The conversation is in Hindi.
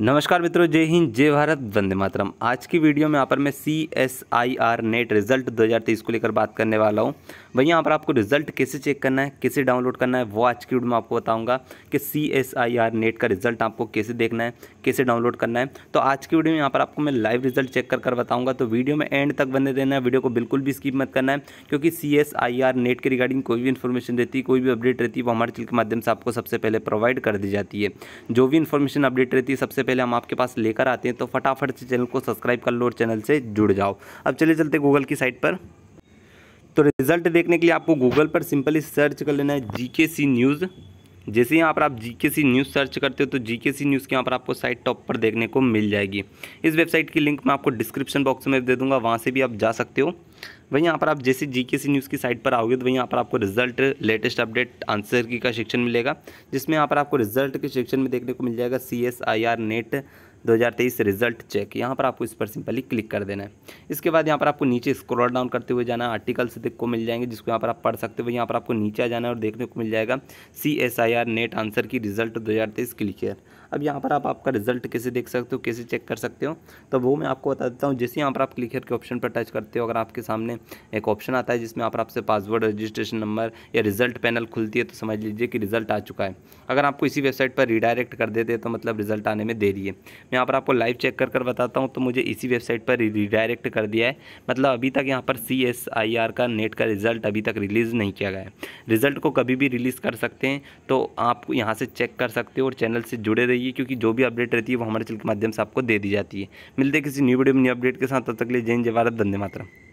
नमस्कार मित्रों, जय हिंद, जय भारत, वंदे मातरम। आज की वीडियो में यहाँ पर मैं C S I R NET result 2023 को लेकर बात करने वाला हूँ। भाई यहाँ पर आपको रिज़ल्ट कैसे चेक करना है, कैसे डाउनलोड करना है, वो आज की वीडियो में आपको बताऊँगा कि C S I R NET का रिज़ल्ट आपको कैसे देखना है, कैसे डाउनलोड करना है। तो आज की वीडियो में यहाँ पर आपको मैं लाइव रिज़ल्ट चेक कर कर बताऊँगा। तो वीडियो में एंड तक बने देना है, वीडियो को बिल्कुल भी स्कीप मत करना है, क्योंकि C S I R NET के रिगार्डिंग कोई भी इन्फॉर्मेशन रहती कोई भी अपडेट रहती है, वो हमारे चैनल के माध्यम से आपको सबसे पहले प्रोवाइड कर दी जाती है। जो भी इन्फॉर्मेशन अपडेट रहती है, सबसे पहले हम आपके पास लेकर आते हैं तो फटाफट से चैनल को सब्सक्राइब कर लो और चैनल से जुड़ जाओ। अब चलिए चलते गूगल की साइट पर। तो रिज़ल्ट देखने के लिए आपको गूगल पर सिंपली सर्च कर लेना है जी के सी न्यूज़। जैसे यहाँ पर आप जी के सी न्यूज़ सर्च करते हो तो जी के सी न्यूज़ के यहाँ पर आपको साइट टॉप पर देखने को मिल जाएगी। इस वेबसाइट की लिंक मैं आपको डिस्क्रिप्शन बॉक्स में दे दूँगा, वहाँ से भी आप जा सकते हो। वहीं यहाँ पर आप जैसे जी के सी न्यूज़ की साइट पर आओगे तो वहीं यहाँ पर आपको रिज़ल्ट लेटेस्ट अपडेट आंसर की का सेक्शन मिलेगा, जिसमें यहाँ पर आपको रिज़ल्ट के सेक्शन में देखने को मिल जाएगा C S I R NET 2023 result check यहाँ पर आपको इस पर सिंपली क्लिक कर देना है। इसके बाद यहाँ पर आपको नीचे स्क्रॉल डाउन करते हुए जाना है। आर्टिकल्स देख को मिल जाएँगे, जिसको यहाँ पर आप पढ़ सकते हो। यहाँ पर आपको नीचे आ जाना है और देखने को मिल जाएगा C S I R NET answer key result दो हज़ार तेईस क्लिक है अब यहाँ पर आप आपका रिज़ल्ट कैसे देख सकते हो, कैसे चेक कर सकते हो तो वो मैं आपको बता देता हूँ। जैसे यहाँ पर आप क्लिक के ऑप्शन पर टच करते हो, अगर आपके सामने एक ऑप्शन आता है जिसमें पर आपसे पासवर्ड, रजिस्ट्रेशन नंबर या रिज़ल्ट पैनल खुलती है तो समझ लीजिए कि रिज़ल्ट आ चुका है। अगर आपको इसी वेबसाइट पर रिडायरेक्ट कर देते हैं तो मतलब रिज़ल्ट आने में देरी है। मैं यहाँ पर आपको लाइव चेक कर कर बताता हूँ तो मुझे इसी वेबसाइट पर रिडायरेक्ट कर दिया है। मतलब अभी तक यहाँ पर सी एस आई आर का नेट का रिज़ल्ट अभी तक रिलीज़ नहीं किया गया है। रिज़ल्ट को कभी भी रिलीज़ कर सकते हैं तो आप यहाँ से चेक कर सकते हो और चैनल से जुड़े रहिए, क्योंकि जो भी अपडेट रहती है, वो हमारे चैनल के माध्यम से आपको दे दी जाती है। मिलते किसी न्यू वीडियो में न्यू अपडेट के साथ, तब तक लिए जैन जय वंदे मातरम।